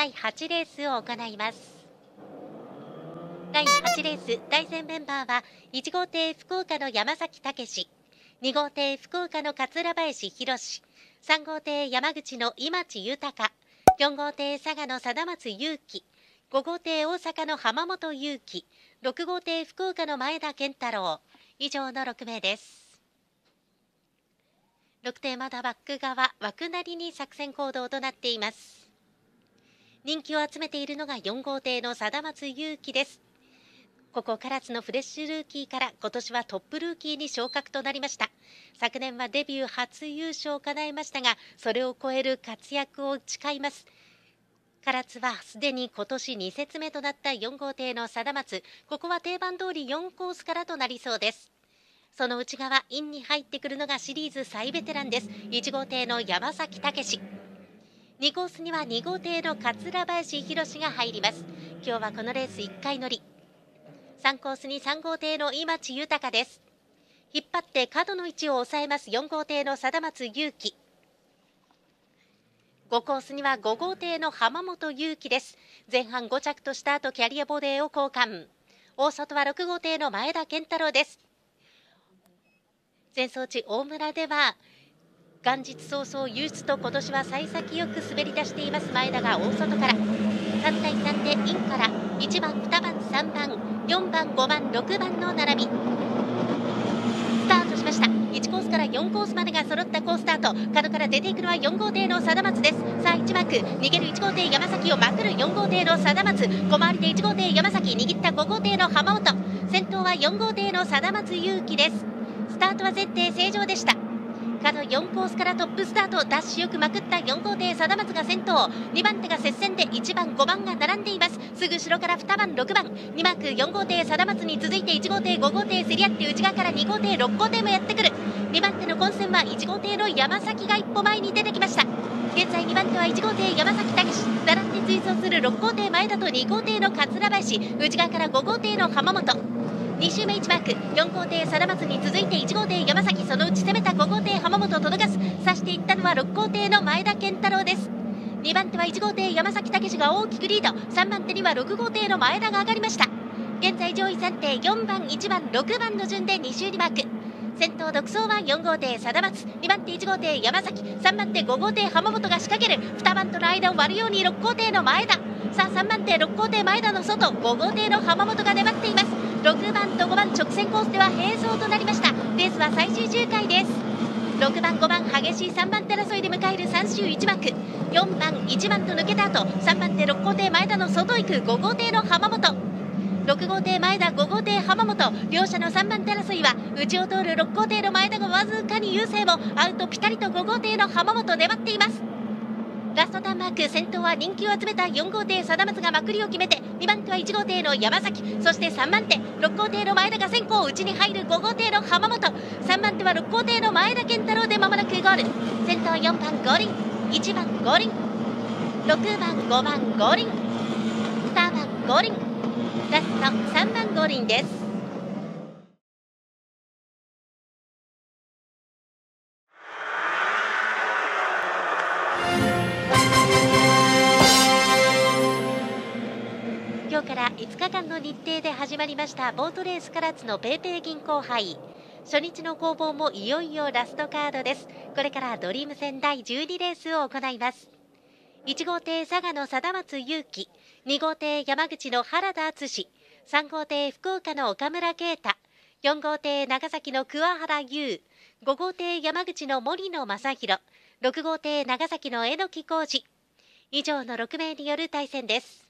第8レースを行います。第8レース対戦メンバーは1号艇福岡の山崎武史2号艇福岡の桂林博3号艇山口の今地豊4号艇佐賀の貞松裕樹5号艇大阪の浜本裕樹6号艇福岡の前田健太郎以上の6名です。6艇まだバック側枠なりに作戦行動となっています。人気を集めているのが4号艇の貞松裕樹です。ここ唐津のフレッシュルーキーから今年はトップルーキーに昇格となりました。昨年はデビュー初優勝を叶えましたがそれを超える活躍を誓います。唐津はすでに今年2節目となった4号艇の貞松。ここは定番通り4コースからとなりそうです。その内側インに入ってくるのがシリーズ最ベテランです。1号艇の山崎武史。2コースには2号艇の桂林博が入ります。今日はこのレース1回乗り。3コースに3号艇の今地豊です。引っ張って角の位置を抑えます。4号艇の貞松裕樹。5コースには5号艇の浜本裕樹です。前半5着とした後キャリアボデーを交換。大外は6号艇の前田健太郎です。前走地大村では元日早々優出と今年は幸先よく滑り出しています前田が大外から3対3でインから1番2番3番4番、5番、6番の並び。スタートしました。1コースから4コースまでが揃ったコースタート。角から出ていくのは4号艇の貞松です。さあ、1枠、逃げる1号艇山崎をまくる4号艇の貞松。小回りで1号艇山崎、握った5号艇の浜本。先頭は4号艇の貞松勇樹です。スタートは絶対正常でした。角4コースからトップスタートダッシュよくまくった4号艇貞松が先頭。2番手が接戦で1番5番が並んでいます。すぐ後ろから2番6番。2マーク4号艇貞松に続いて1号艇5号艇競り合って内側から2号艇6号艇もやってくる。2番手の混戦は1号艇の山崎が一歩前に出てきました。現在2番手は1号艇山崎武史。並んで追走する6号艇前田と2号艇の桂林。内側から5号艇の浜本。2周目1マーク4号艇貞松に続いて1号艇山崎そのうち攻めた5号艇浜本届かず刺していったのは6号艇の前田健太郎です。2番手は1号艇山崎武が大きくリード。3番手には6号艇の前田が上がりました。現在上位3艇4番1番6番の順で2周にマーク。先頭独走は4号艇貞松2番手1号艇山崎3番手5号艇浜本が仕掛ける2番との間を割るように6号艇の前田さあ3番手6号艇前田の外5号艇の浜本が粘っています。6番と5番直線コースでは並走となりました。レースは最終周回です。6番5番激しい3番手争いで迎える3周1枠。4番1番と抜けた後3番手6号艇前田の外行く5号艇の浜本。6号艇前田5号艇浜本両者の3番手争いは内を通る6号艇の前田がわずかに優勢もアウトピタリと5号艇の浜本粘っています。ラストターンマーク先頭は人気を集めた4号艇貞松がまくりを決めて2番手は1号艇の山崎。そして3番手6号艇の前田が先行内に入る5号艇の浜本。3番手は6号艇の前田健太郎でまもなくゴール。先頭4番五輪。1番五輪。6番5番五輪。2番五輪。ラスト3番五輪です。今日から5日間の日程で始まりましたボートレース唐津のペイペイ銀行杯。初日の攻防もいよいよラストカードです。これからドリーム戦第12レースを行います。1号艇佐賀の貞松裕樹。2号艇山口の原田敦3号艇福岡の岡村啓太4号艇長崎の桑原優5号艇山口の森野正弘6号艇長崎の榎木浩二。以上の6名による対戦です。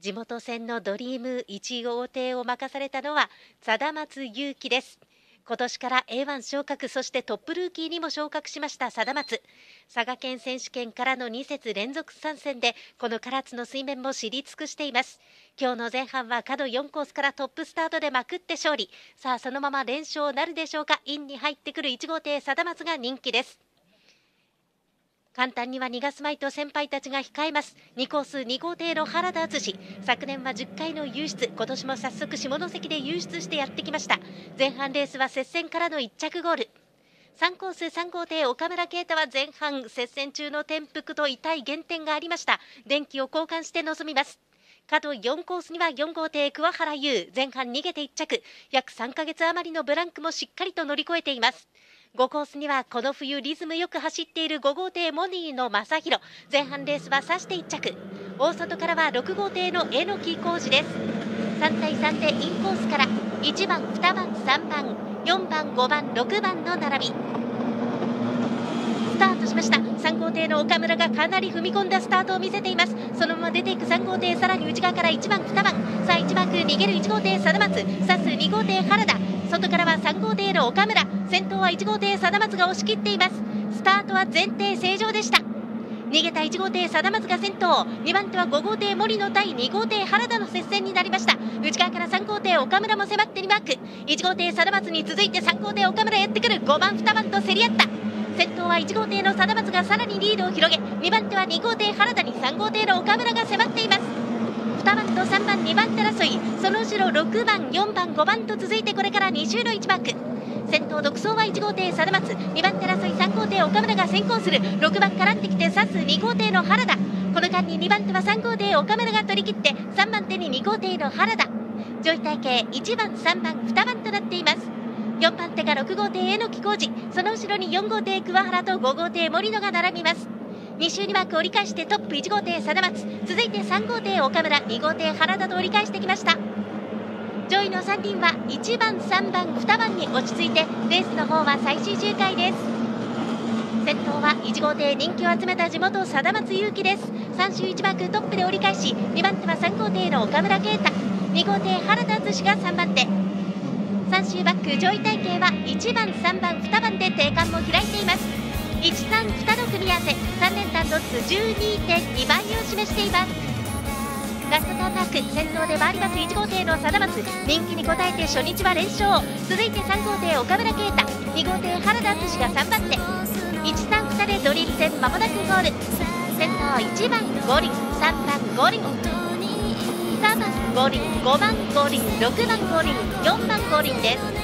地元戦のドリーム1号艇を任されたのは貞松勇樹です。今年から A1 昇格そしてトップルーキーにも昇格しました貞松。佐賀県選手権からの2節連続参戦でこの唐津の水面も知り尽くしています。今日の前半は角4コースからトップスタートでまくって勝利。さあそのまま連勝なるでしょうか。インに入ってくる1号艇貞松が人気です。簡単には逃がすまいと先輩たちが控えます。2コース2号艇の原田敦昨年は10回の優出。今年も早速下関で優出してやってきました。前半レースは接戦からの1着ゴール。3コース3号艇岡村啓太は前半接戦中の転覆と痛い減点がありました。電気を交換して臨みます。角4コースには4号艇桑原優。前半逃げて1着。約3ヶ月余りのブランクもしっかりと乗り越えています。5コースにはこの冬リズムよく走っている5号艇モニーの正弘前半レースは指して1着。大外からは6号艇の榎木浩二です。3対3でインコースから。1番2番3番。4番5番6番の並び。スタートしました。3号艇の岡村がかなり踏み込んだスタートを見せています。そのまま出ていく。3号艇さらに内側から1番2番。さあ1番区逃げる1号艇貞松。刺す2号艇原田。外からは3号艇の岡村先頭は1号艇貞松が押し切っています。スタートは前提正常でした。逃げた1号艇貞松が先頭。2番手は5号艇森野対2号艇原田の接戦になりました。内側から3号艇岡村も迫って2マーク。1号艇貞松に続いて3号艇岡村やってくる。5番2番と競り合った。先頭は1号艇の貞松がさらにリードを広げ2番手は2号艇原田に3号艇の岡村が迫っています。2番と3番2番手争い。その後ろ6番4番5番と続いてこれから2周の1マーク先頭独走は1号艇貞松。2番手争い3号艇岡村が先行する。6番からってきて指す2号艇の原田。この間に2番手は3号艇岡村が取り切って3番手に2号艇の原田。上位体系1番3番2番となっています。4番手が6号艇榎木浩二その後ろに4号艇桑原と5号艇森野が並びます。2周2枠折り返してトップ1号艇貞松。続いて3号艇岡村。2号艇原田と折り返してきました。上位の3人は1番、3番、2番に落ち着いてレースの方は最終周回です。先頭は1号艇人気を集めた地元貞松勇樹です。3周1枠トップで折り返し2番手は3号艇の岡村啓太。2号艇原田敦が3番手。3周バック上位体系は1番、3番、2番で定冠も開いています。1、3、2の組み合わせ3連単の12.2倍を示しています。ラストターンマーク先頭で回ります1号艇の貞松人気に応えて初日は連勝。続いて3号艇岡村啓太2号艇原田敦が3番手。132でドリル戦まもなくゴール。先頭1番五輪3番五輪2番五輪5番五輪6番五輪4番五輪です。